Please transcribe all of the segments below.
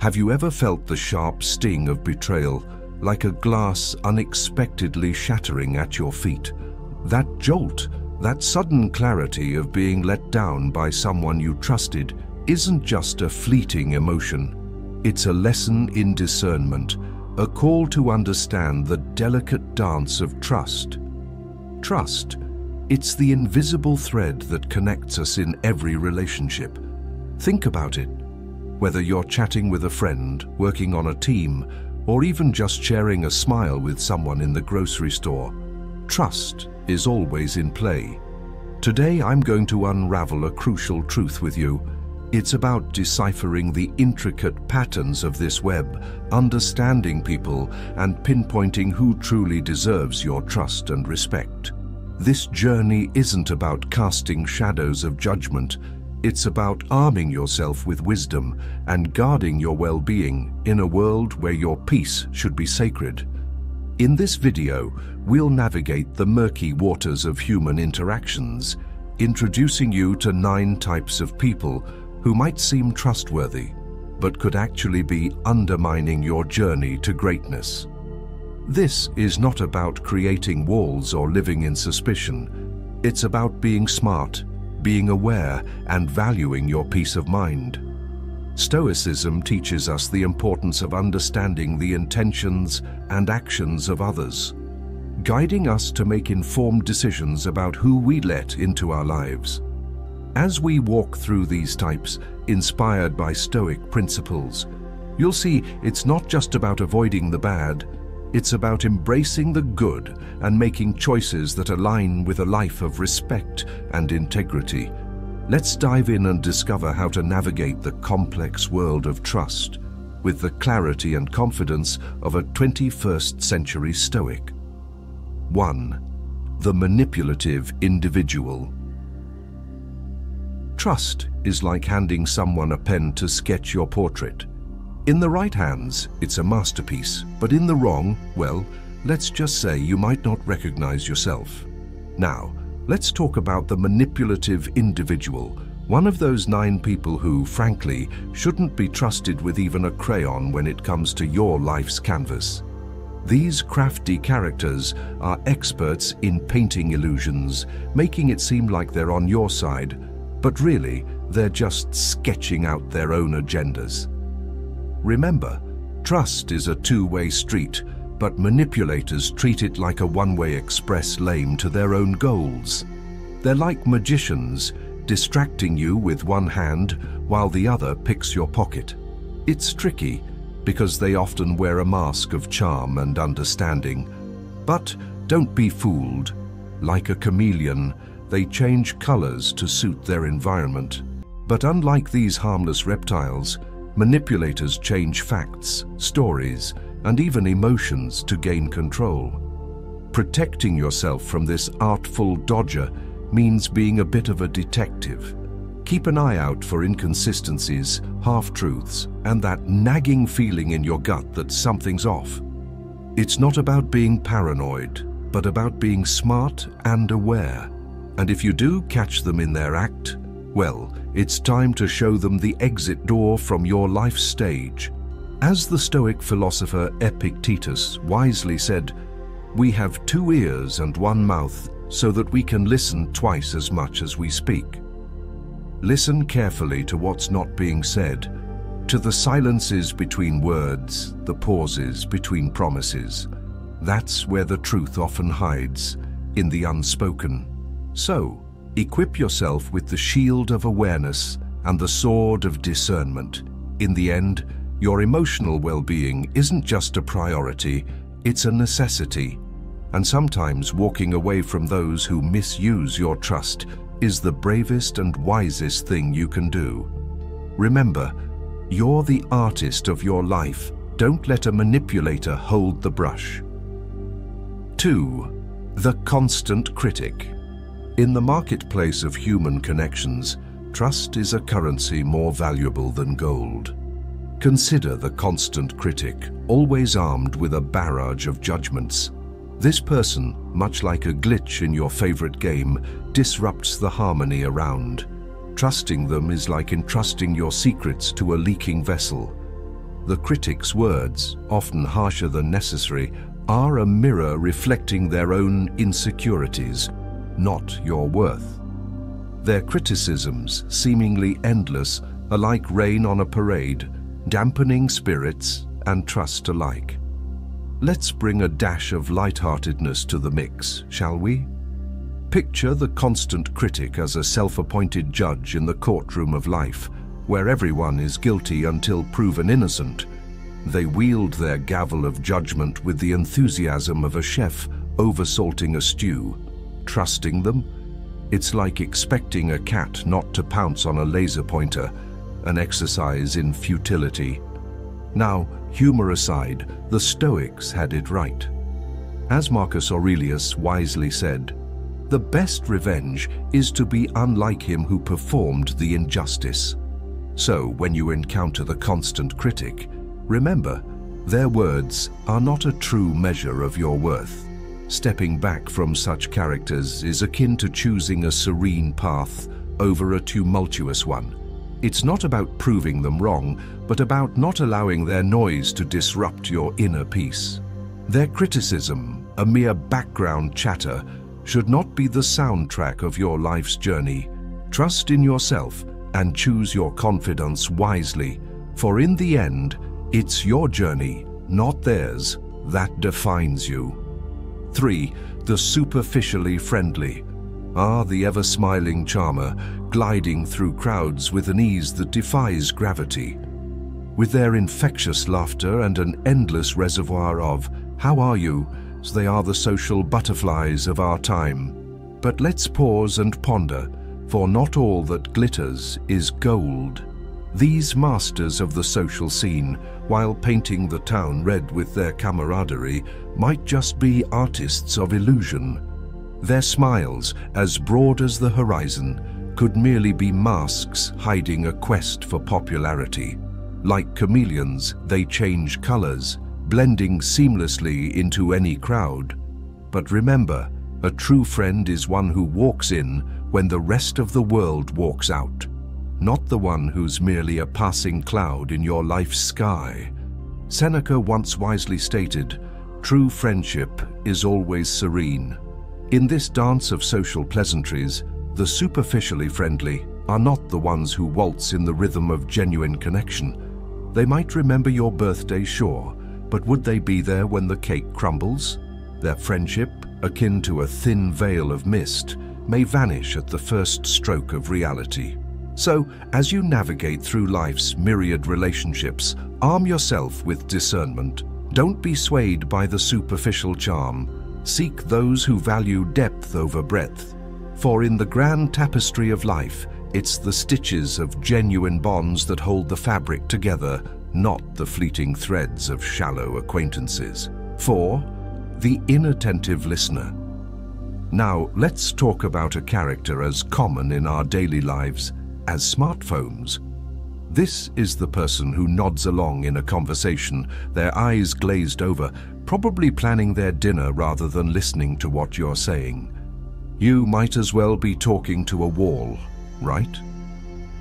Have you ever felt the sharp sting of betrayal, like a glass unexpectedly shattering at your feet? That jolt, that sudden clarity of being let down by someone you trusted, isn't just a fleeting emotion. It's a lesson in discernment, a call to understand the delicate dance of trust. Trust, it's the invisible thread that connects us in every relationship. Think about it. Whether you're chatting with a friend, working on a team, or even just sharing a smile with someone in the grocery store, trust is always in play. Today I'm going to unravel a crucial truth with you. It's about deciphering the intricate patterns of this web, understanding people, and pinpointing who truly deserves your trust and respect. This journey isn't about casting shadows of judgment, it's about arming yourself with wisdom and guarding your well-being in a world where your peace should be sacred. In this video, we'll navigate the murky waters of human interactions, introducing you to nine types of people who might seem trustworthy, but could actually be undermining your journey to greatness. This is not about creating walls or living in suspicion. It's about being smart, being aware, and valuing your peace of mind. Stoicism teaches us the importance of understanding the intentions and actions of others, guiding us to make informed decisions about who we let into our lives. As we walk through these types, inspired by Stoic principles, you'll see it's not just about avoiding the bad, it's about embracing the good and making choices that align with a life of respect and integrity. Let's dive in and discover how to navigate the complex world of trust with the clarity and confidence of a 21st century Stoic. 1. The manipulative individual. Trust is like handing someone a pen to sketch your portrait. In the right hands, it's a masterpiece, but in the wrong, well, let's just say you might not recognize yourself. Now, let's talk about the manipulative individual, one of those nine people who, frankly, shouldn't be trusted with even a crayon when it comes to your life's canvas. These crafty characters are experts in painting illusions, making it seem like they're on your side, but really, they're just sketching out their own agendas. Remember, trust is a two-way street, but manipulators treat it like a one-way express lane to their own goals. They're like magicians, distracting you with one hand while the other picks your pocket. It's tricky, because they often wear a mask of charm and understanding. But don't be fooled. Like a chameleon, they change colors to suit their environment. But unlike these harmless reptiles, Manipulators change facts, stories, and even emotions to gain control. Protecting yourself from this artful dodger means being a bit of a detective. Keep an eye out for inconsistencies, half-truths, and that nagging feeling in your gut that something's off. It's not about being paranoid, but about being smart and aware. And if you do catch them in their act, well, it's time to show them the exit door from your life stage. As the Stoic philosopher Epictetus wisely said, we have two ears and one mouth so that we can listen twice as much as we speak. Listen carefully to what's not being said, to the silences between words, the pauses between promises. That's where the truth often hides, in the unspoken. So, Equip yourself with the shield of awareness and the sword of discernment. In the end, your emotional well-being isn't just a priority, it's a necessity. And sometimes walking away from those who misuse your trust is the bravest and wisest thing you can do. Remember, you're the artist of your life. Don't let a manipulator hold the brush. 2. The constant critic. In the marketplace of human connections, trust is a currency more valuable than gold. Consider the constant critic, always armed with a barrage of judgments. This person, much like a glitch in your favorite game, disrupts the harmony around. Trusting them is like entrusting your secrets to a leaking vessel. the critic's words, often harsher than necessary, are a mirror reflecting their own insecurities, not your worth. Their criticisms, seemingly endless, are like rain on a parade, dampening spirits and trust alike. Let's bring a dash of lightheartedness to the mix, shall we? Picture the constant critic as a self-appointed judge in the courtroom of life, where everyone is guilty until proven innocent. They wield their gavel of judgment with the enthusiasm of a chef oversalting a stew. Trusting them? It's like expecting a cat not to pounce on a laser pointer, an exercise in futility. Now, humor aside, the Stoics had it right. As Marcus Aurelius wisely said, the best revenge is to be unlike him who performed the injustice. So, when you encounter the constant critic, remember, their words are not a true measure of your worth. Stepping back from such characters is akin to choosing a serene path over a tumultuous one. It's not about proving them wrong, but about not allowing their noise to disrupt your inner peace. Their criticism, a mere background chatter, should not be the soundtrack of your life's journey. Trust in yourself and choose your confidence wisely, for in the end, it's your journey, not theirs, that defines you. 3. The superficially friendly. Ah, the ever-smiling charmer, gliding through crowds with an ease that defies gravity. With their infectious laughter and an endless reservoir of, how are you, they are the social butterflies of our time. But let's pause and ponder, for not all that glitters is gold. These masters of the social scene, while painting the town red with their camaraderie, might just be artists of illusion, their smiles, as broad as the horizon, could merely be masks hiding a quest for popularity. Like chameleons, they change colors, blending seamlessly into any crowd. But remember, a true friend is one who walks in when the rest of the world walks out, not the one who's merely a passing cloud in your life's sky. Seneca once wisely stated, true friendship is always serene, in this dance of social pleasantries, the superficially friendly are not the ones who waltz in the rhythm of genuine connection. They might remember your birthday, sure, but would they be there when the cake crumbles? Their friendship, akin to a thin veil of mist, may vanish at the first stroke of reality. So, as you navigate through life's myriad relationships, arm yourself with discernment. Don't be swayed by the superficial charm, Seek those who value depth over breadth. For in the grand tapestry of life, it's the stitches of genuine bonds that hold the fabric together, not the fleeting threads of shallow acquaintances. 4. The inattentive listener. Now, let's talk about a character as common in our daily lives as smartphones. This is the person who nods along in a conversation, their eyes glazed over, probably planning their dinner rather than listening to what you're saying. You might as well be talking to a wall, right?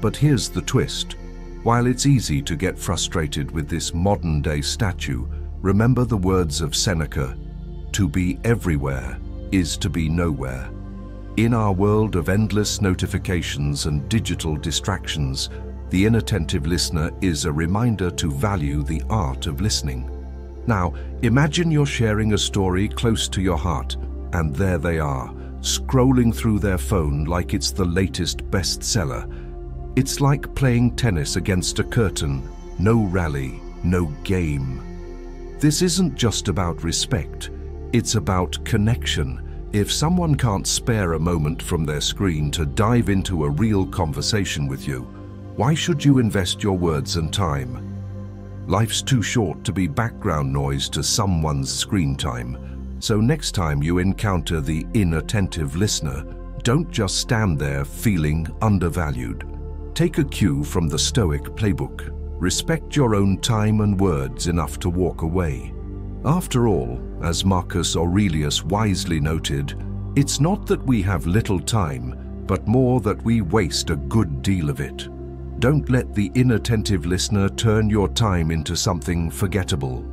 But here's the twist. While it's easy to get frustrated with this modern-day statue, remember the words of Seneca, to be everywhere is to be nowhere. In our world of endless notifications and digital distractions, the inattentive listener is a reminder to value the art of listening. Now, imagine you're sharing a story close to your heart, and there they are, scrolling through their phone like it's the latest bestseller. It's like playing tennis against a curtain, no rally, no game. This isn't just about respect, it's about connection. If someone can't spare a moment from their screen to dive into a real conversation with you, why should you invest your words and time? Life's too short to be background noise to someone's screen time. So next time you encounter the inattentive listener, don't just stand there feeling undervalued. Take a cue from the Stoic playbook. Respect your own time and words enough to walk away. After all, as Marcus Aurelius wisely noted, it's not that we have little time, but more that we waste a good deal of it. Don't let the inattentive listener turn your time into something forgettable.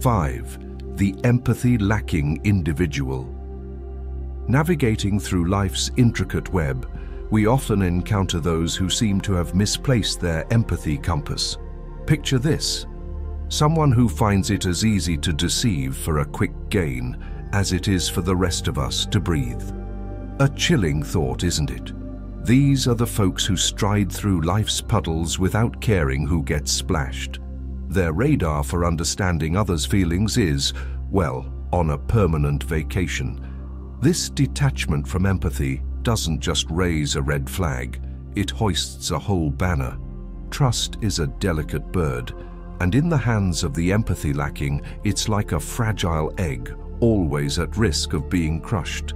5. The empathy-lacking individual. Navigating through life's intricate web, we often encounter those who seem to have misplaced their empathy compass. Picture this. Someone who finds it as easy to deceive for a quick gain as it is for the rest of us to breathe. A chilling thought, isn't it? These are the folks who stride through life's puddles without caring who gets splashed. Their radar for understanding others' feelings is, well, on a permanent vacation. This detachment from empathy doesn't just raise a red flag, it hoists a whole banner. Trust is a delicate bird, and in the hands of the empathy lacking, it's like a fragile egg, always at risk of being crushed.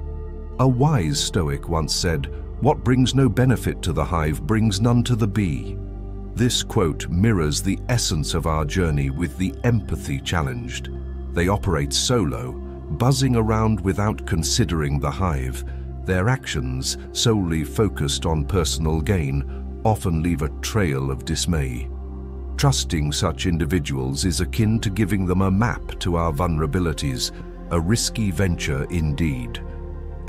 A wise Stoic once said, what brings no benefit to the hive brings none to the bee. This quote mirrors the essence of our journey with the empathy challenged. They operate solo, buzzing around without considering the hive. Their actions, solely focused on personal gain, often leave a trail of dismay. Trusting such individuals is akin to giving them a map to our vulnerabilities, a risky venture indeed.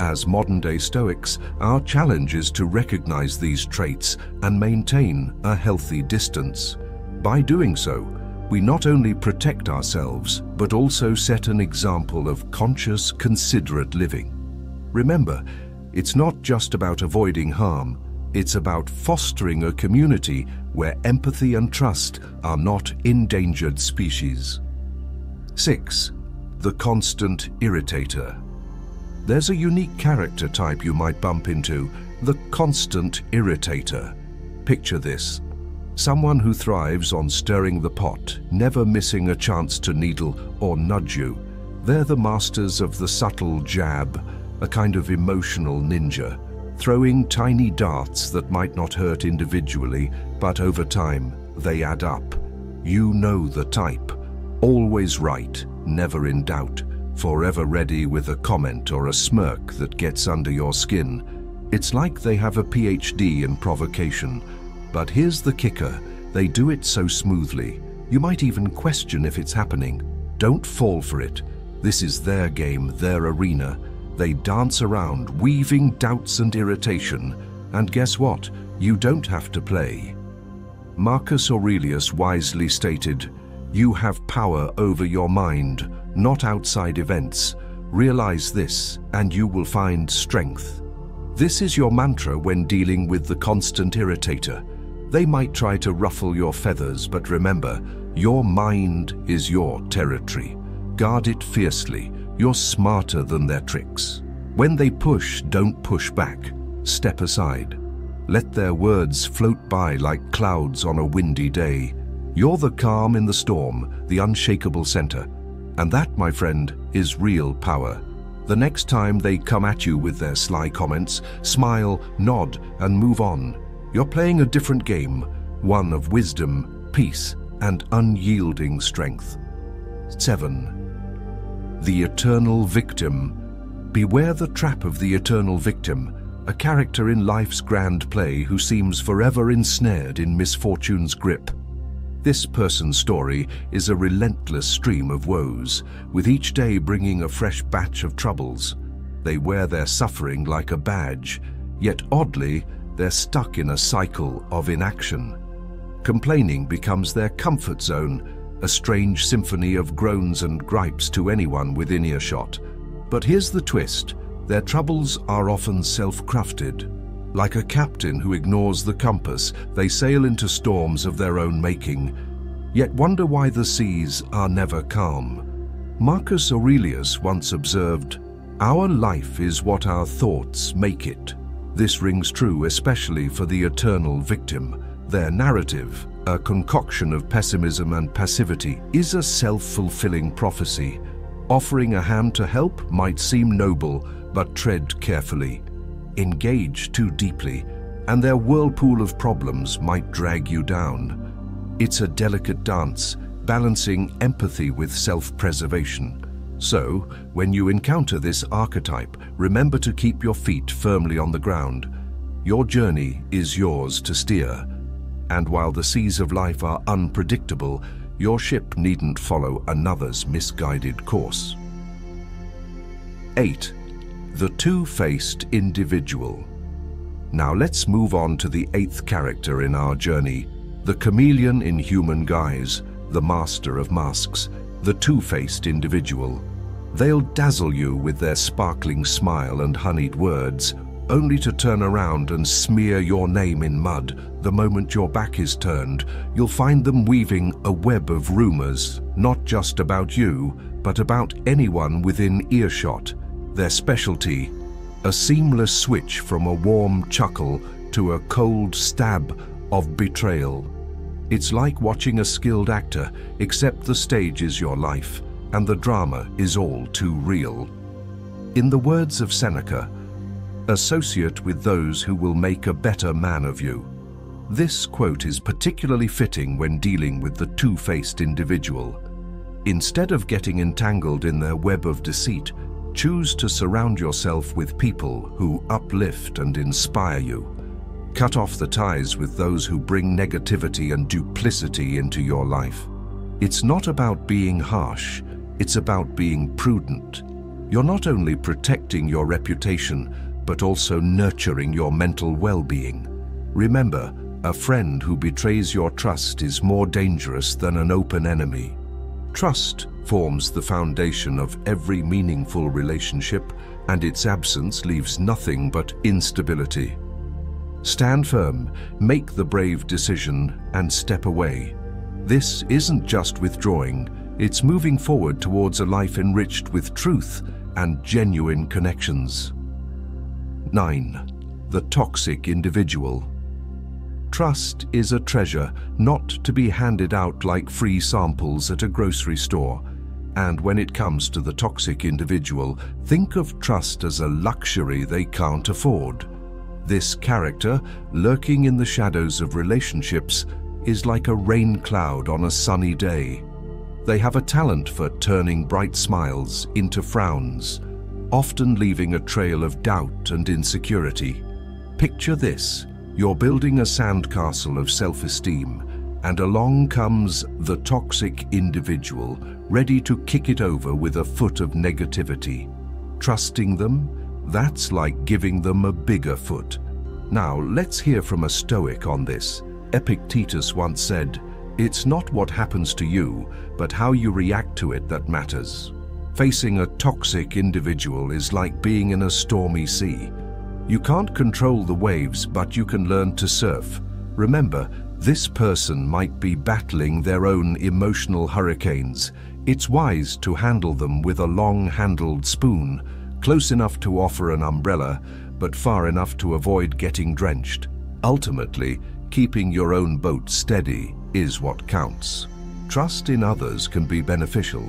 As modern-day Stoics, our challenge is to recognize these traits and maintain a healthy distance. By doing so, we not only protect ourselves, but also set an example of conscious, considerate living. Remember, it's not just about avoiding harm, it's about fostering a community where empathy and trust are not endangered species. 6. The constant irritator. There's a unique character type you might bump into, the constant irritator. Picture this. Someone who thrives on stirring the pot, never missing a chance to needle or nudge you. They're the masters of the subtle jab, a kind of emotional ninja, throwing tiny darts that might not hurt individually, but over time, they add up. You know the type. Always right, never in doubt forever ready with a comment or a smirk that gets under your skin. It's like they have a PhD in provocation. But here's the kicker, they do it so smoothly. You might even question if it's happening. Don't fall for it. This is their game, their arena. They dance around, weaving doubts and irritation. And guess what? You don't have to play. Marcus Aurelius wisely stated, you have power over your mind, not outside events. Realize this and you will find strength. This is your mantra when dealing with the constant irritator. They might try to ruffle your feathers, but remember, your mind is your territory. Guard it fiercely. You're smarter than their tricks. When they push, don't push back. Step aside. Let their words float by like clouds on a windy day. You're the calm in the storm, the unshakable center. And that, my friend, is real power. The next time they come at you with their sly comments, smile, nod, and move on. You're playing a different game, one of wisdom, peace, and unyielding strength. 7. The Eternal Victim. Beware the trap of the eternal victim, a character in life's grand play who seems forever ensnared in misfortune's grip. This person's story is a relentless stream of woes, with each day bringing a fresh batch of troubles. They wear their suffering like a badge, yet oddly, they're stuck in a cycle of inaction. Complaining becomes their comfort zone, a strange symphony of groans and gripes to anyone within earshot. But here's the twist, their troubles are often self-crafted. Like a captain who ignores the compass, they sail into storms of their own making, yet wonder why the seas are never calm. Marcus Aurelius once observed, Our life is what our thoughts make it. This rings true especially for the eternal victim. Their narrative, a concoction of pessimism and passivity, is a self-fulfilling prophecy. Offering a hand to help might seem noble, but tread carefully engage too deeply, and their whirlpool of problems might drag you down. It's a delicate dance, balancing empathy with self-preservation. So, when you encounter this archetype, remember to keep your feet firmly on the ground. Your journey is yours to steer. And while the seas of life are unpredictable, your ship needn't follow another's misguided course. 8. The Two-Faced Individual Now let's move on to the eighth character in our journey, the chameleon in human guise, the master of masks, the two-faced individual. They'll dazzle you with their sparkling smile and honeyed words, only to turn around and smear your name in mud the moment your back is turned. You'll find them weaving a web of rumors, not just about you, but about anyone within earshot. Their specialty, a seamless switch from a warm chuckle to a cold stab of betrayal. It's like watching a skilled actor, except the stage is your life, and the drama is all too real. In the words of Seneca, associate with those who will make a better man of you. This quote is particularly fitting when dealing with the two-faced individual. Instead of getting entangled in their web of deceit, choose to surround yourself with people who uplift and inspire you. Cut off the ties with those who bring negativity and duplicity into your life. It's not about being harsh, it's about being prudent. You're not only protecting your reputation, but also nurturing your mental well-being. Remember, a friend who betrays your trust is more dangerous than an open enemy. Trust forms the foundation of every meaningful relationship, and its absence leaves nothing but instability. Stand firm, make the brave decision, and step away. This isn't just withdrawing, it's moving forward towards a life enriched with truth and genuine connections. 9. The Toxic Individual Trust is a treasure not to be handed out like free samples at a grocery store. And when it comes to the toxic individual, think of trust as a luxury they can't afford. This character, lurking in the shadows of relationships, is like a rain cloud on a sunny day. They have a talent for turning bright smiles into frowns, often leaving a trail of doubt and insecurity. Picture this, you're building a sandcastle of self-esteem, and along comes the toxic individual, ready to kick it over with a foot of negativity. Trusting them, that's like giving them a bigger foot. Now, let's hear from a Stoic on this. Epictetus once said, It's not what happens to you, but how you react to it that matters. Facing a toxic individual is like being in a stormy sea. You can't control the waves, but you can learn to surf. Remember, this person might be battling their own emotional hurricanes. It's wise to handle them with a long-handled spoon, close enough to offer an umbrella, but far enough to avoid getting drenched. Ultimately, keeping your own boat steady is what counts. Trust in others can be beneficial,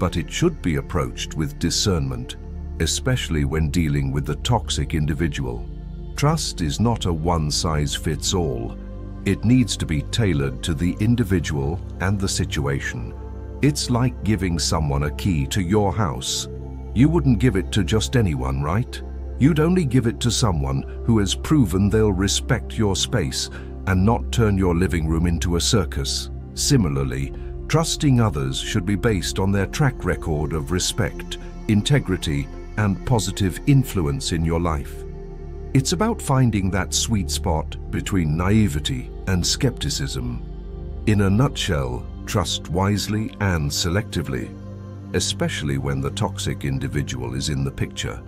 but it should be approached with discernment, especially when dealing with the toxic individual. Trust is not a one-size-fits-all. It needs to be tailored to the individual and the situation. It's like giving someone a key to your house. You wouldn't give it to just anyone, right? You'd only give it to someone who has proven they'll respect your space and not turn your living room into a circus. Similarly, trusting others should be based on their track record of respect, integrity, and positive influence in your life. It's about finding that sweet spot between naivety and skepticism. In a nutshell, trust wisely and selectively, especially when the toxic individual is in the picture.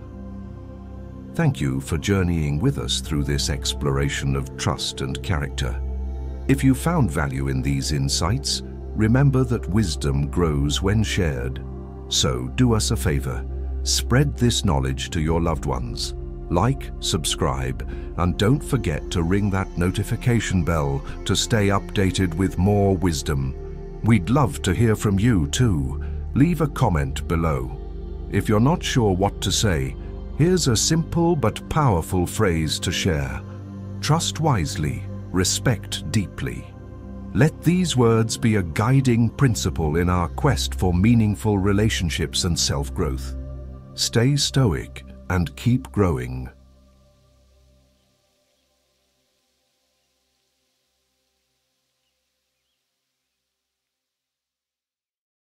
Thank you for journeying with us through this exploration of trust and character. If you found value in these insights, remember that wisdom grows when shared. So do us a favor, spread this knowledge to your loved ones. Like, subscribe, and don't forget to ring that notification bell to stay updated with more wisdom. We'd love to hear from you too. Leave a comment below. If you're not sure what to say, Here's a simple but powerful phrase to share. Trust wisely, respect deeply. Let these words be a guiding principle in our quest for meaningful relationships and self-growth. Stay stoic and keep growing.